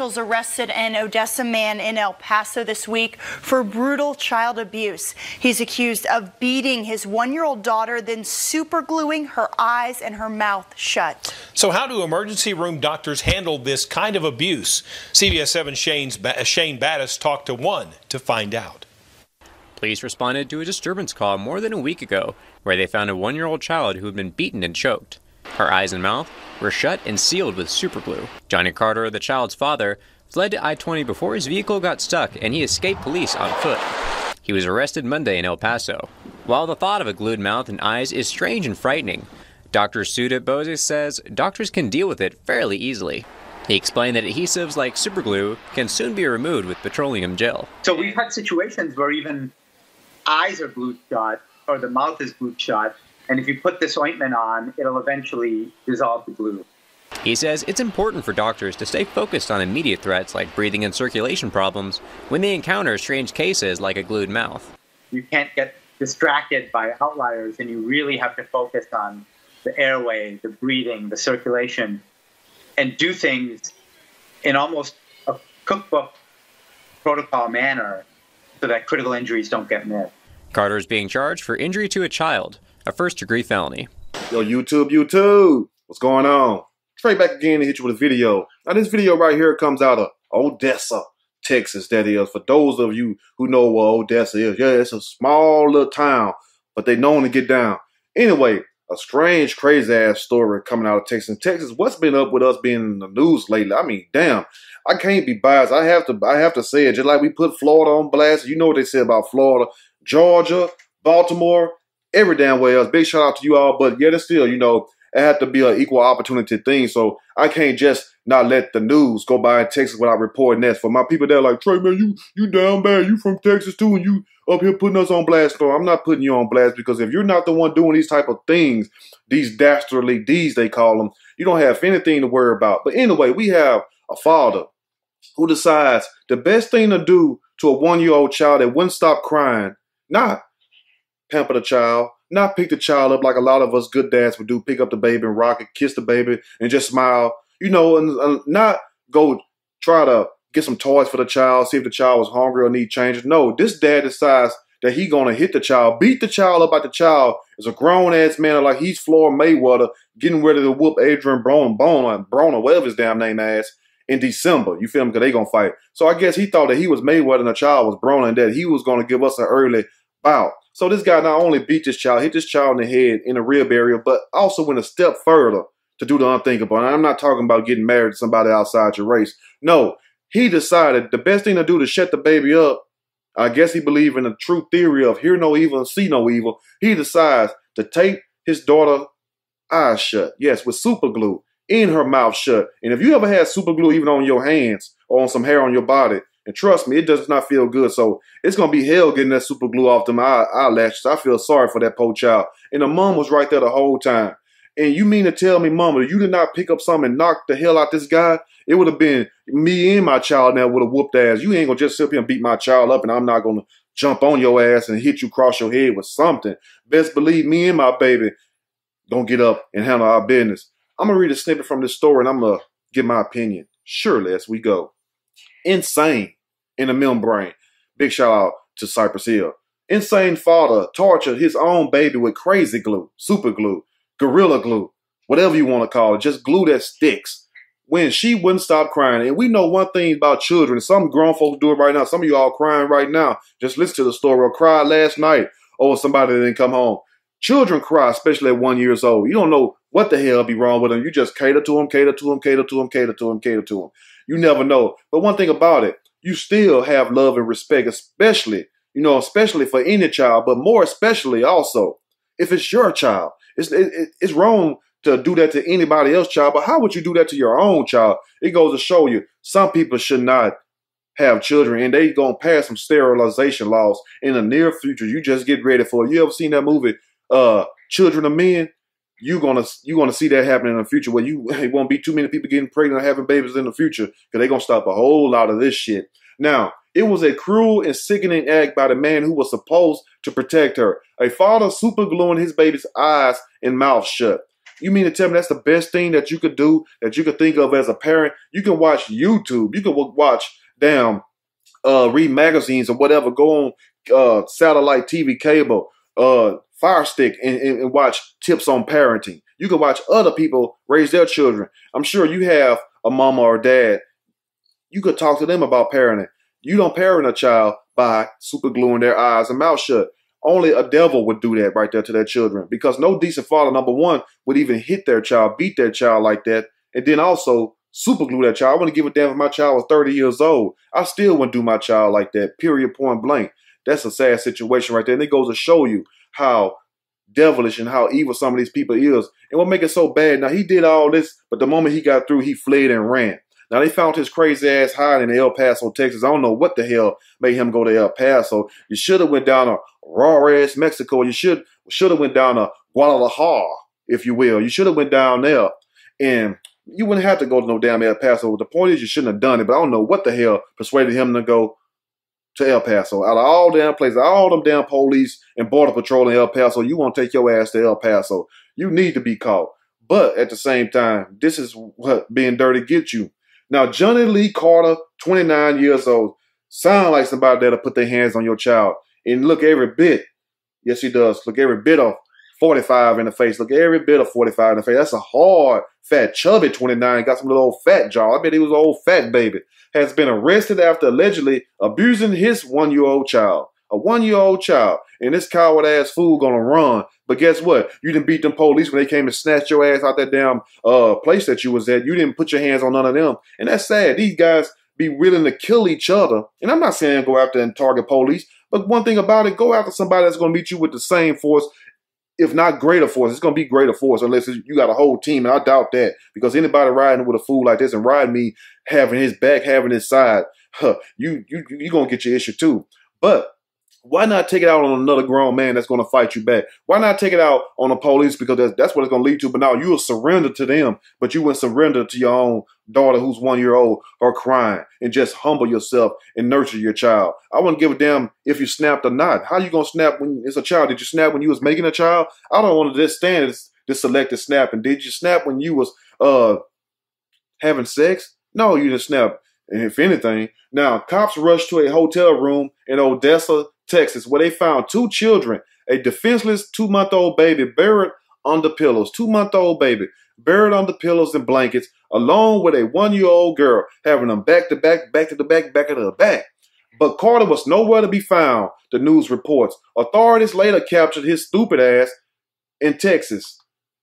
officials arrested an Odessa man in El Paso this week for brutal child abuse. He's accused of beating his one year old daughter, then supergluing her eyes and her mouth shut. So, how do emergency room doctors handle this kind of abuse? CBS 7 Shane's, Shane Battis talked to one to find out. Police responded to a disturbance call more than a week ago where they found a one year old child who had been beaten and choked. Her eyes and mouth were shut and sealed with superglue. Johnny Carter, the child's father, fled to I 20 before his vehicle got stuck and he escaped police on foot. He was arrested Monday in El Paso. While the thought of a glued mouth and eyes is strange and frightening, Dr. Suda Bose says doctors can deal with it fairly easily. He explained that adhesives like superglue can soon be removed with petroleum gel. So we've had situations where even eyes are glued shut or the mouth is glued shut, and if you put this ointment on, it'll eventually dissolve the glue. He says it's important for doctors to stay focused on immediate threats like breathing and circulation problems when they encounter strange cases like a glued mouth. You can't get distracted by outliers, and you really have to focus on the airway, the breathing, the circulation, and do things in almost a cookbook protocol manner so that critical injuries don't get missed. Carter is being charged for injury to a child, a first degree felony. Yo, YouTube, YouTube, what's going on? Straight back again to hit you with a video. Now, this video right here comes out of Odessa, Texas, that is. For those of you who know what Odessa is, yeah, it's a small little town, but they known to get down. Anyway, a strange, crazy ass story coming out of Texas. Texas, what's been up with us being in the news lately? I mean, damn, I can't be biased. I have to, I have to say it. Just like we put Florida on blast. You know what they say about Florida, Georgia, Baltimore, every damn way else. Big shout out to you all, but yet it's still, you know, it had to be an equal opportunity thing. So I can't just not let the news go by in Texas without reporting that. For my people that are like, Trey, man, you you down bad. You from Texas too, and you up here putting us on blast. No, I'm not putting you on blast because if you're not the one doing these type of things, these dastardly deeds they call them, you don't have anything to worry about. But anyway, we have a father who decides the best thing to do to a one-year-old child that wouldn't stop crying, not pamper the child, not pick the child up like a lot of us good dads would do, pick up the baby and rock it, kiss the baby and just smile, you know, and, and not go try to get some toys for the child, see if the child was hungry or need changes. No, this dad decides that he gonna hit the child, beat the child up at the child is a grown ass man like he's Floyd Mayweather getting ready to whoop Adrien Broner, Broner, Broner, whatever his damn name is, in December. You feel me? Because they gonna fight. So I guess he thought that he was Mayweather and the child was Broner and that he was gonna give us an early bout. So this guy not only beat this child, hit this child in the head in a rib area, but also went a step further to do the unthinkable. And I'm not talking about getting married to somebody outside your race. No, he decided the best thing to do to shut the baby up. I guess he believed in the true theory of hear no evil and see no evil. He decides to tape his daughter eyes shut. Yes, with super glue in her mouth shut. And if you ever had super glue even on your hands or on some hair on your body, and trust me, it does not feel good. So it's gonna be hell getting that super glue off them eye, eyelashes. I feel sorry for that poor child. And the mom was right there the whole time. And you mean to tell me, mama, you did not pick up something and knock the hell out this guy? It would have been me and my child now would have whooped ass. You ain't gonna just sit up here and beat my child up, and I'm not gonna jump on your ass and hit you across your head with something. Best believe me and my baby gonna get up and handle our business. I'm gonna read a snippet from this story and I'm gonna give my opinion. Surely as we go. Insane in the membrane. Big shout out to Cypress Hill. Insane father tortured his own baby with crazy glue, super glue, gorilla glue, whatever you want to call it, just glue that sticks. When she wouldn't stop crying. And we know one thing about children. Some grown folks do it right now. Some of you all crying right now. Just listen to the story or cried last night over somebody that didn't come home. Children cry, especially at one years old. You don't know what the hell be wrong with them. You just cater to them, cater to them, cater to them, cater to them, cater to them. You never know. But one thing about it, you still have love and respect, especially, you know, especially for any child, but more especially also if it's your child. It's, it, it's wrong to do that to anybody else's child, but how would you do that to your own child? It goes to show you some people should not have children and they gonna pass some sterilization laws in the near future. You just get ready for it. You ever seen that movie, uh, Children of Men? You're gonna you're gonna see that happening in the future where you it won't be too many people getting pregnant or having babies in the future because they're gonna stop a whole lot of this shit. Now, it was a cruel and sickening act by the man who was supposed to protect her. A father super gluing his baby's eyes and mouth shut. You mean to tell me that's the best thing that you could do, that you could think of as a parent? You can watch YouTube. You can watch, damn, uh, read magazines or whatever. Go on uh, satellite TV, cable, uh, Fire Stick, and, and, and watch tips on parenting. You can watch other people raise their children. I'm sure you have a mama or dad. You could talk to them about parenting. You don't parent a child by super gluing their eyes and mouth shut. Only a devil would do that right there to their children because no decent father, number one, would even hit their child, beat their child like that, and then also super glue that child. I wouldn't give a damn if my child was 30 years old. I still wouldn't do my child like that, period, point blank. That's a sad situation right there. And it goes to show you how devilish and how evil some of these people is. And what make it so bad, now he did all this, but the moment he got through, he fled and ran. Now they found his crazy ass hiding in El Paso, Texas. I don't know what the hell made him go to El Paso. You should have went down to raw ass Mexico. You should should have went down to Guadalajara, if you will. You should have went down there, and you wouldn't have to go to no damn El Paso. The point is, you shouldn't have done it. But I don't know what the hell persuaded him to go to El Paso. Out of all damn places, all them damn police and border patrol in El Paso, you want to take your ass to El Paso. You need to be caught. But at the same time, this is what being dirty gets you. Now, Johnny Lee Carter, 29 years old, sound like somebody that'll put their hands on your child and look every bit. Yes, he does. Look every bit of 45 in the face. Look every bit of 45 in the face. That's a hard, fat, chubby 29. Got some little old fat jaw. I bet he was an old fat baby. Has been arrested after allegedly abusing his one year old child. A one year old child. And this coward ass fool gonna run. But guess what? You didn't beat them police when they came and snatched your ass out that damn uh place that you was at. You didn't put your hands on none of them. And that's sad. These guys be willing to kill each other. And I'm not saying go after and target police, but one thing about it, go after somebody that's gonna meet you with the same force if not greater force, it's going to be greater force unless you got a whole team. And I doubt that because anybody riding with a fool like this and riding me having his back, having his side, huh, you you you going to get your issue too. But why not take it out on another grown man that's going to fight you back? Why not take it out on the police because that's, that's what it's going to lead to? But now you'll surrender to them, but you wouldn't surrender to your own daughter who's one year old or crying and just humble yourself and nurture your child. I wouldn't give a damn if you snapped or not. How you to snap when it's a child? Did you snap when you was making a child? I don't want to just stand this, this selective snapping. Did you snap when you was uh having sex? No, you didn't snap. And if anything, now cops rushed to a hotel room in Odessa, Texas, where they found two children, a defenseless two month old baby buried under pillows, two month old baby buried under pillows and blankets, along with a one year old girl, having them back to back, back to the back, back to the back. But Carter was nowhere to be found, the news reports. Authorities later captured his stupid ass in Texas,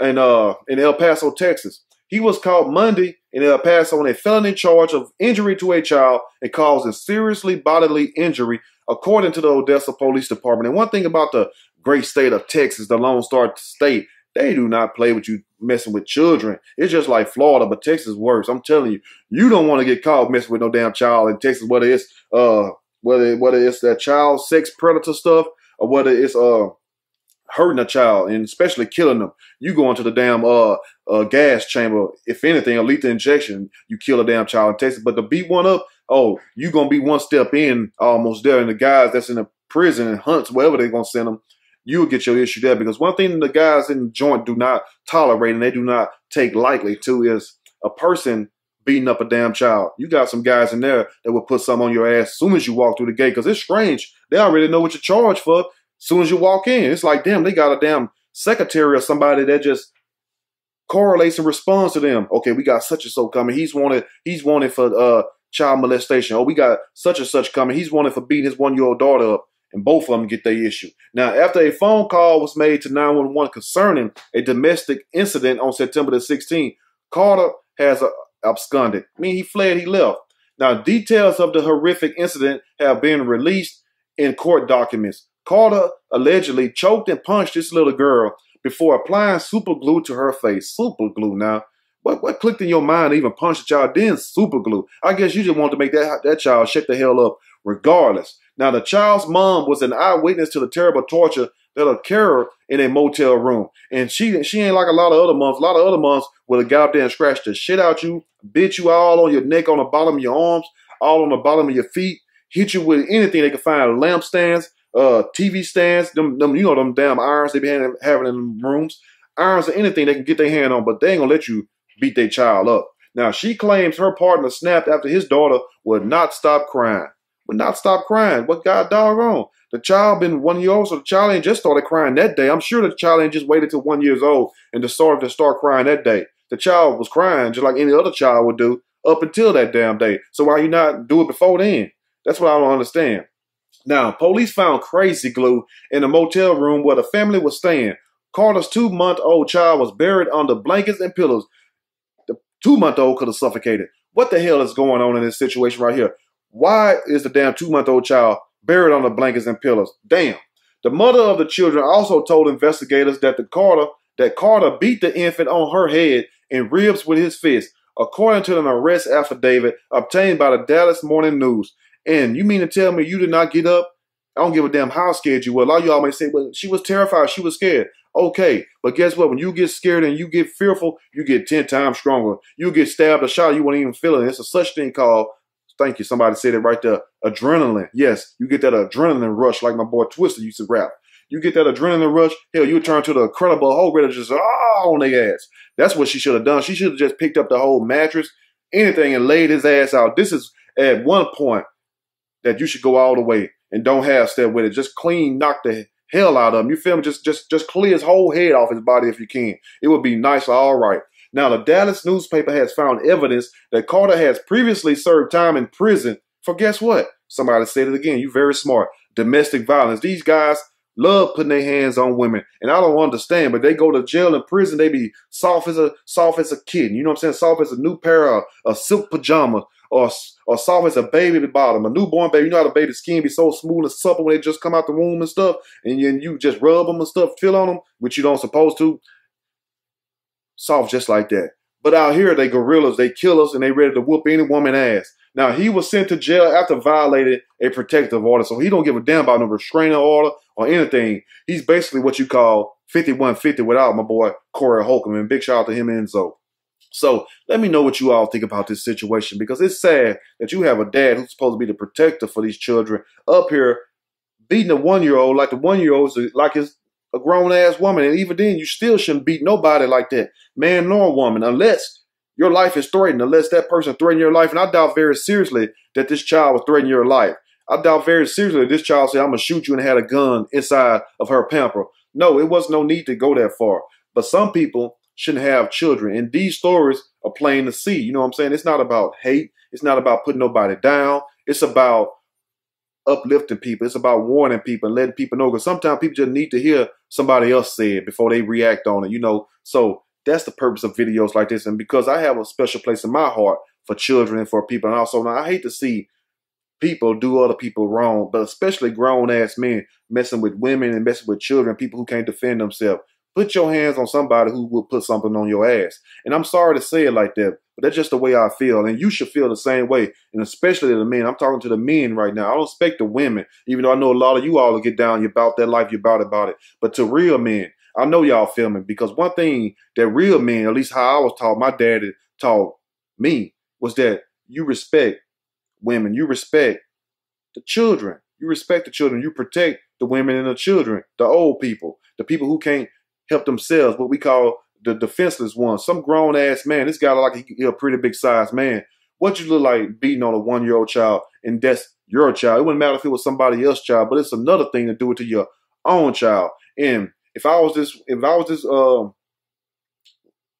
and uh, in El Paso, Texas. He was caught Monday in El Paso on a felony charge of injury to a child and causing seriously bodily injury according to the Odessa Police Department. And one thing about the great state of Texas, the Lone Star State, they do not play with you messing with children. It's just like Florida, but Texas worse. I'm telling you, you don't want to get caught messing with no damn child in Texas, whether it's uh whether whether it's that child sex predator stuff or whether it's uh hurting a child and especially killing them. You go into the damn uh, uh gas chamber. If anything, a lethal injection, you kill a damn child in Texas. But to beat one up, oh, you gonna be one step in almost there. And the guys that's in the prison and hunts, wherever they're gonna send them, you will get your issue there. Because one thing the guys in the joint do not tolerate and they do not take lightly to is a person beating up a damn child. You got some guys in there that will put some on your ass as soon as you walk through the gate. Because it's strange. They already know what you're charged for. As soon as you walk in, it's like, damn, they got a damn secretary or somebody that just correlates and responds to them. Okay, we got such and so coming. He's wanted. He's wanted for uh child molestation. Oh, we got such and such coming. He's wanted for beating his one year old daughter up. And both of them get their issue. Now, after a phone call was made to 911 concerning a domestic incident on September the 16th, Carter has uh, absconded. I mean, he fled, he left. Now, details of the horrific incident have been released in court documents. Carter allegedly choked and punched this little girl before applying super glue to her face. Super glue now. What what clicked in your mind to even punch the child? Then super glue. I guess you just wanted to make that that child shut the hell up, regardless. Now the child's mom was an eyewitness to the terrible torture that occurred in a motel room, and she she ain't like a lot of other moms. A lot of other moms would have goddamn scratched the shit out you, bit you all on your neck, on the bottom of your arms, all on the bottom of your feet, hit you with anything they could find, lampstands, uh, TV stands, them, them, you know, them damn irons they be having in rooms. irons or anything they can get their hand on, but they ain't gonna let you beat their child up. Now she claims her partner snapped after his daughter would not stop crying. Would not stop crying. What God doggone? The child been one year old, so the child ain't just started crying that day. I'm sure the child ain't just waited till one years old and decided to start crying that day. The child was crying just like any other child would do up until that damn day. So why you not do it before then? That's what I don't understand. Now, police found crazy glue in a motel room where the family was staying. Carter's two-month-old child was buried under blankets and pillows. The two-month-old could have suffocated. What the hell is going on in this situation right here? Why is the damn two-month-old child buried on the blankets and pillows? Damn. The mother of the children also told investigators that the Carter that Carter beat the infant on her head and ribs with his fist, according to an arrest affidavit obtained by the Dallas Morning News. And you mean to tell me you did not get up? I don't give a damn how scared you were. A lot of y'all may say, well, she was terrified. She was scared. Okay, but guess what? When you get scared and you get fearful, you get 10 times stronger. You get stabbed or shot, you won't even feel it. It's a such thing called, thank you, somebody said it right there, adrenaline. Yes, you get that adrenaline rush like my boy Twista used to rap. You get that adrenaline rush, hell, you turn to the incredible Hulk ready just oh, on their ass. That's what she should have done. She should have just picked up the whole mattress, anything, and laid his ass out. This is at one point that you should go all the way and don't have step with it. Just clean, knock the hell out of him. You feel me? Just just just clear his whole head off his body if you can. It would be nice. All right. Now the Dallas newspaper has found evidence that Carter has previously served time in prison for guess what? Somebody said it again. You're very smart. Domestic violence. These guys love putting their hands on women, and I don't understand. But they go to jail and prison. They be soft as a soft as a kid. You know what I'm saying? Soft as a new pair of, silk pajamas or or soft as a baby bottom. A newborn baby, you know how the baby's skin be so smooth and supple when they just come out the womb and stuff, and you, you just rub them and stuff, feel on them, which you don't supposed to. Soft just like that. But out here, they gorillas, they kill us, and they ready to whoop any woman ass. Now he was sent to jail after violating a protective order, so he don't give a damn about no restraining order or anything. He's basically what you call 5150 without my boy Corey Holcomb, and big shout out to him and Zoe. So let me know what you all think about this situation because it's sad that you have a dad who's supposed to be the protector for these children up here beating a one year old like the one year old like his a grown ass woman. And even then, you still shouldn't beat nobody like that, man nor woman, unless your life is threatened, unless that person threatened your life. And I doubt very seriously that this child was threatening your life. I doubt very seriously that this child said, I'm going to shoot you and had a gun inside of her pamper. No, it was no need to go that far. But some people shouldn't have children. And these stories are plain to see. You know what I'm saying? It's not about hate. It's not about putting nobody down. It's about uplifting people. It's about warning people and letting people know. Because sometimes people just need to hear somebody else say it before they react on it. You know, so that's the purpose of videos like this. And because I have a special place in my heart for children and for people, and also now I hate to see people do other people wrong, but especially grown ass men messing with women and messing with children, people who can't defend themselves. Put your hands on somebody who will put something on your ass. And I'm sorry to say it like that, but that's just the way I feel. And you should feel the same way. And especially the men. I'm talking to the men right now. I don't expect the women, even though I know a lot of you all will get down you about that life, you about about it. But to real men, I know y'all filming because one thing that real men, at least how I was taught, my daddy taught me, was that you respect women, you respect the children, you respect the children, you protect the women and the children, the old people, the people who can't help themselves, what we call the defenseless ones. Some grown ass man, this guy like a pretty big size man. What you look like beating on a one year old child, and that's your child. It wouldn't matter if it was somebody else's child, but it's another thing to do it to your own child. And if I was this, if I was this, um,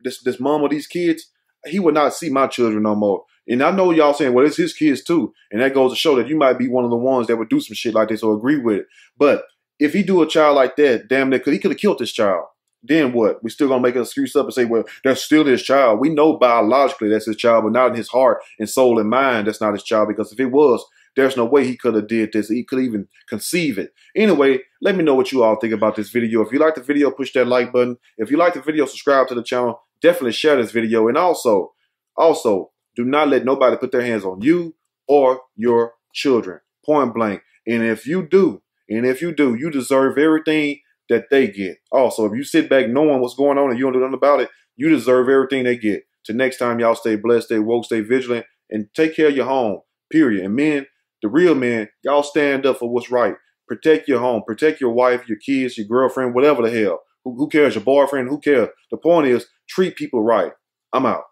this this mom of these kids, he would not see my children no more. And I know y'all saying, well, it's his kids too. And that goes to show that you might be one of the ones that would do some shit like this or agree with it. But if he do a child like that, damn near, he could have killed this child then what? We still gonna make an excuse up and say, well, that's still his child. We know biologically that's his child, but not in his heart and soul and mind. That's not his child because if it was, there's no way he could have did this. He could even conceive it. Anyway, let me know what you all think about this video. If you like the video, push that like button. If you like the video, subscribe to the channel. Definitely share this video. And also, also, do not let nobody put their hands on you or your children. Point blank. And if you do, and if you do, you deserve everything that they get. Also, if you sit back knowing what's going on and you don't do nothing about it, you deserve everything they get. Till next time, y'all stay blessed, stay woke, stay vigilant, and take care of your home. Period. And men, the real men, y'all stand up for what's right. Protect your home. Protect your wife, your kids, your girlfriend, whatever the hell. Who, who cares? Your boyfriend? Who cares? The point is, treat people right. I'm out.